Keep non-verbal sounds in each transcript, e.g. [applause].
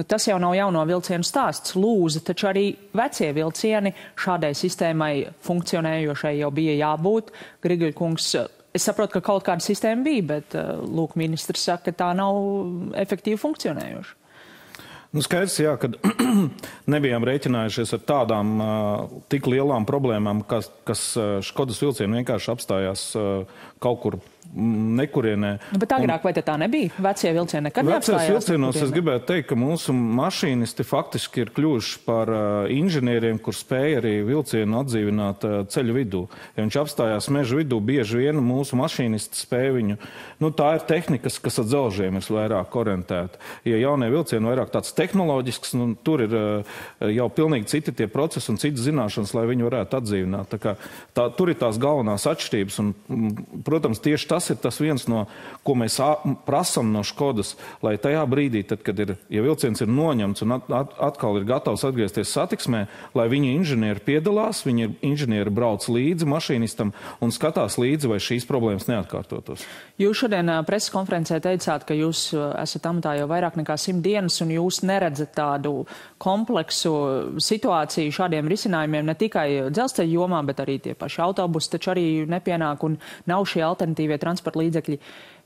Nu, tas jau nav jauno vilcienu stāsts. Lūza, taču arī vecie vilcieni šādai sistēmai funkcionējošai jau bija jābūt. Grigaļkungs, es saprotu, ka kaut kāda sistēma bija, bet uh, lūk, ministrs saka, ka tā nav efektīvi funkcionējoša. Nu, skaidrs, jā, ka [clears throat] nebijām rēķinājušies ar tādām uh, tik lielām problēmām, kas, kas Škodas vilcienu vienkārši apstājās uh, kaut kur nekurienē. Nu, bet agrāk vai tā nebija? Vecie vilcieni nekad neapstājās? Vecajos vilcienos es gribētu teikt, ka mūsu mašīnisti faktiski ir kļuvuši par uh, inženieriem, kur spēja arī vilcienu atdzīvināt uh, ceļu vidū. Ja viņš apstājās meža vidū, bieži vien mūsu mašīnisti spēja viņu. Nu, tā ir tehnika, kas ar dzelžiem ir vairāk orientēta. Ja jaunie vilcieni vairāk tāds tehnoloģisks, nu, tur ir uh, jau pilnīgi citi tie procesi un citas zināšanas, lai viņi varētu atdzīvināt. Tā kā, tā, tur ir tās galvenās atšķirības. Un, protams, tieši tas tas ir tas viens no, ko mēs prasam no Škodas, lai tajā brīdī, tad, kad ir, ja vilciens ir noņemts un at, at, atkal ir gatavs atgriezties satiksmē, lai viņa inženieri piedalās, viņa inženieri brauc līdzi mašīnistam un skatās līdzi, vai šīs problēmas neatkārtotos. Jūs šodien preses konferencē teicāt, ka jūs esat amatā jau vairāk nekā simt dienas un jūs neredzat tādu kompleksu situāciju šādiem risinājumiem ne tikai dzelzceļa jomā, bet arī tie paši autobusi taču arī nepienāk un nav šie alternatīvie transporta līdzekļi.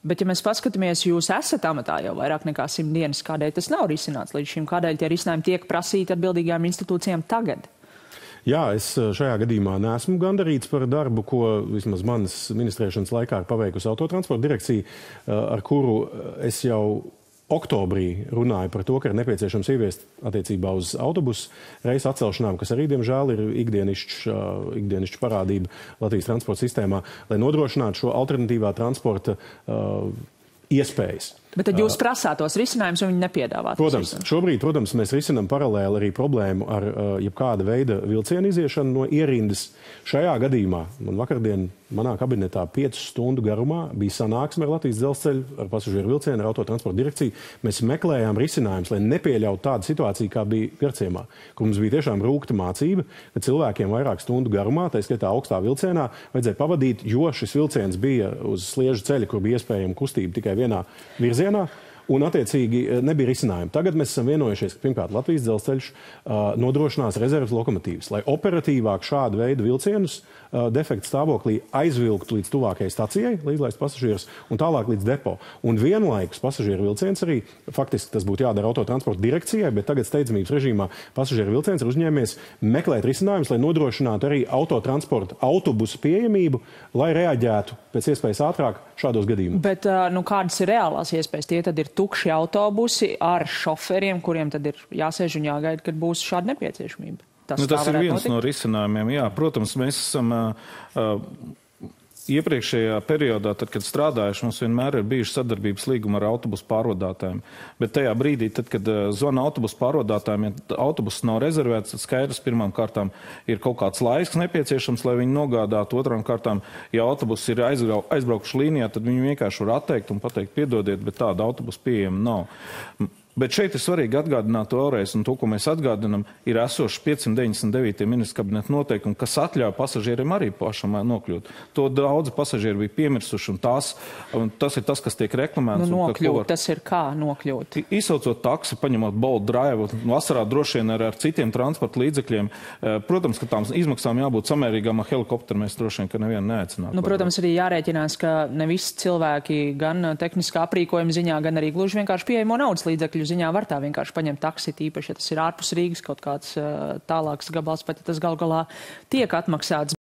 Bet, ja mēs paskatāmies, jūs esat amatā jau vairāk nekā simt dienas, kādēļ tas nav risināts līdz šim, kādēļ tie risinājumi tiek prasīti atbildīgām institūcijām tagad? Jā, es eh, šajā gadījumā neesmu gandarīts par darbu, ko vismaz manas ministrēšanas laikā ir paveikusi autotransporta direkcija, eh, ar kuru es jau oktobrī runāja par to, ka ir nepieciešams ieviest attiecībā uz autobusu reisu atcelšanām, kas arī, diemžēl, ir ikdienišķa parādība Latvijas transporta sistēmā, lai nodrošinātu šo alternatīvā transporta uh, iespējas. Bet tad jūs prasāt tos risinājumus, un viņi nepiedāvā. Protams, šobrīd, protams, mēs risinām paralēli arī problēmu ar uh, jebkāda veida vilcienu iziešanu no ierindas. Šajā gadījumā man vakardien manā kabinetā 5 stundu garumā bija sanāksme ar Latvijas dzelzceļu, ar pasažieru vilcienu, ar autotransporta direkciju. Mēs meklējām risinājumus, lai nepieļautu tādu situāciju, kā bija Garciemā, kur mums bija tiešām rūkta mācība, ka cilvēkiem vairāk stundu garumā, tā skaitā augstā vilcienā, vajadzēja pavadīt, jo šis vilciens bija uz sliežu ceļa, kur bija iespējama kustība tikai vienā virzienā virzienā. Un, attiecīgi, eh, nebija risinājumu. Tagad mēs esam vienojušies, ka pirmkārt Latvijas dzelzceļš uh, nodrošinās rezerves lokomotīvas, lai operatīvāk šādu veidu vilcienus uh, defekta stāvoklī aizvilktu līdz tuvākajai stacijai, līdz pasažierus un tālāk līdz depo. Un vienlaikus pasažieru vilciens arī, faktiski tas būtu jādara autotransporta direkcijai, bet tagad steidzamības režīmā pasažieru vilciens ir uzņēmies meklēt risinājumus, lai nodrošinātu arī autotransporta autobusu pieejamību, lai reaģētu pēc iespējas ātrāk šādos gadījumos. Bet nu, kādas ir reālās iespējas? Tie tad ir tukši autobusi ar šoferiem, kuriem tad ir jāsēž un jāgaida, kad būs šāda nepieciešamība. Tas, nu, tas ir viens notikt? no risinājumiem. Jā, protams, mēs esam. Uh, iepriekšējā periodā, tad, kad strādājuši, mums vienmēr ir bijuši sadarbības līguma ar autobusu pārvadātājiem. Bet tajā brīdī, tad, kad uh, zvana autobusu pārvadātājiem, ja autobus nav rezervēts, tad skaidrs pirmām kārtām ir kaut kāds laiks nepieciešams, lai viņi nogādātu. Otrām kārtām, ja autobus ir aizbraukuši līnijā, tad viņi vienkārši var atteikt un pateikt, piedodiet, bet tāda autobusa pieejama nav. Bet šeit ir svarīgi atgādināt vēlreiz, un to, ko mēs atgādinām, ir esošs 599. ministra kabineta noteikumi, kas atļauj pasažieriem arī pašam nokļūt. To daudzi pasažieri bija piemirsuši, un, tās, un tas ir tas, kas tiek reklamēts. Nu, nokļūt, var... tas ir kā nokļūt? Izsaucot taksi, paņemot bolt drive, vasarā droši vien ar, ar citiem transporta līdzekļiem. Eh, protams, ka tām izmaksām jābūt samērīgām ar helikopteru, mēs droši vien, ka nevienu neaicinātu. Nu, protams, arī jārēķinās, ka ne visi cilvēki gan tehniskā aprīkojuma ziņā, gan arī gluži vienkārši pieejamo naudas līdzekļu līdzekļu ziņā var tā vienkārši paņemt taksi, īpaši, ja tas ir ārpus Rīgas kaut kāds uh, tālāks gabals, pat ja tas gal galā tiek atmaksāts.